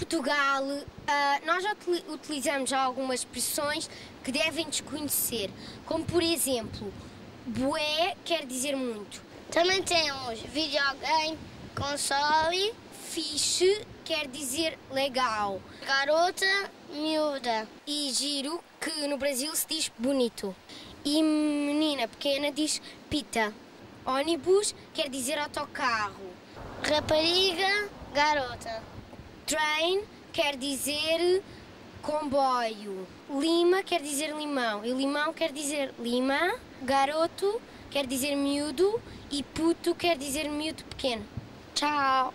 Portugal, ah, nós utilizamos algumas expressões que devem desconhecer, como por exemplo, bué quer dizer muito, Também temos videogame, console, fixe quer dizer legal garota, miúda. e giro, que no Brasil se diz bonito. E menina pequena diz pita. Ônibus quer dizer autocarro. Rapariga, garota. Train quer dizer comboio. Lima quer dizer limão. E limão quer dizer lima. Garoto quer dizer miúdo. E puto quer dizer miúdo pequeno. Tchau.